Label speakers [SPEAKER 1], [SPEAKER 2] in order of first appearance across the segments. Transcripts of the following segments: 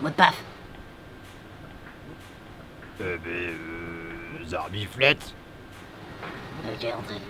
[SPEAKER 1] Mot de paf.
[SPEAKER 2] Euh, mais, euh, Zarbiflette.
[SPEAKER 1] Ok, euh, entrez.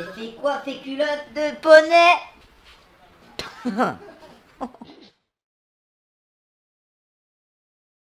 [SPEAKER 1] Et fais quoi, fais culottes de poney.